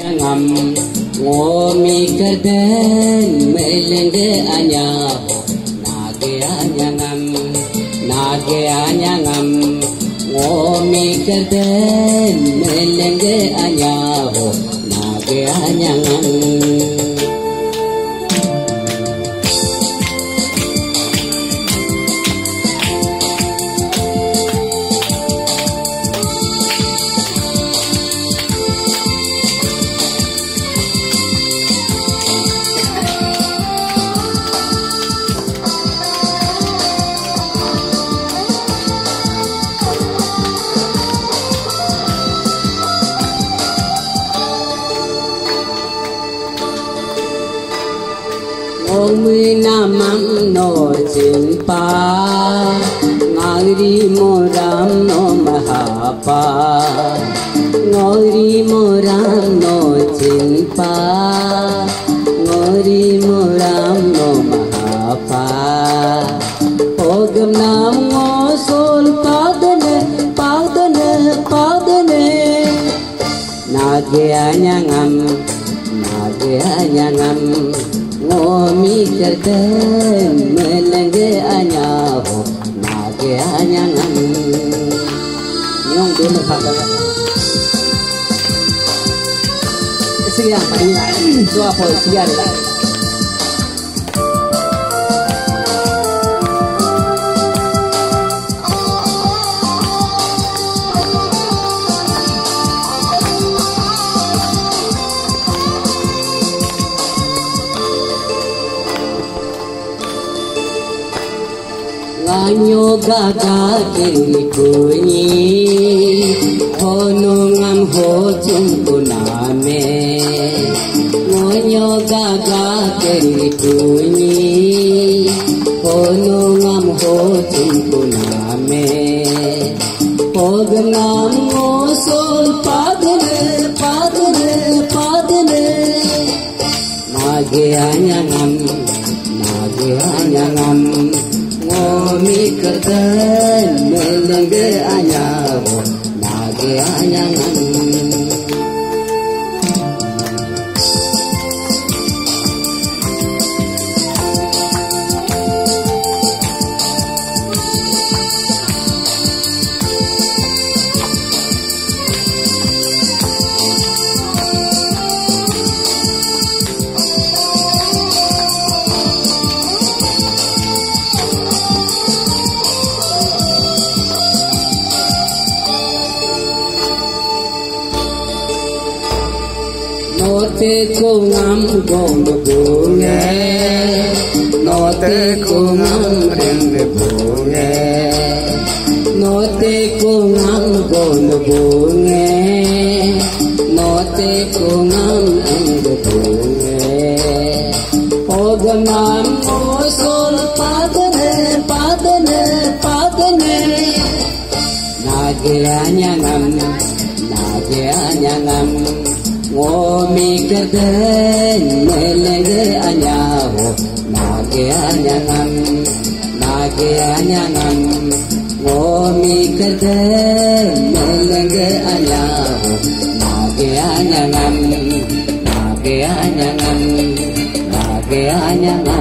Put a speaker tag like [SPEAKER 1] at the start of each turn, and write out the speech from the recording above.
[SPEAKER 1] ngầm ngô mi cơ đến mê lên đế a nhờ nà kê a nhà ngầm, nà kê a nhà ngầm. Ngô mi cơ đến mê lên đế a nhờ nà kê a nhà ngầm. Mươi nam mắm no chín pa ngari mô ram no maha pa. Ngari mô ram no chín pa ngari mô ram no maha pa. Ogam nam ngô sol padane padane padane à nage anyangam nage anyangam ngomi kerden melenge anyaho nage anyangam nyong dulu kata Sige, pahinga. Dua po, sige, relax. Nganyo gaga kiri kunyi hono ngam ho chung kuname nganyo gaga kiri kunyi hono ngam ho chung kuname pognam ngo sol padne padne padne Nage anyangam nage anyangam mi kerten menengge anyar nage anyang anyang Norteco ngam bomba bunge Norteco ngam brende bunge Norteco ngam bomba bunge Norteco ngam brende bunge Ogamam osol padane padane padane Nagiranya ഓമിക്കത് നെല്ലത് അഞ്ഞാവോ നാകെ അഞ്ഞങ്ങം നാകെ അഞ്ഞങ്ങം ഓമിക്കത് നെല്ലത് അഞ്ഞാവോ നാകെ അഞ്ഞങ്ങം നാകെ അഞ്ഞങ്ങം നാകെ അഞ്ഞങ്ങം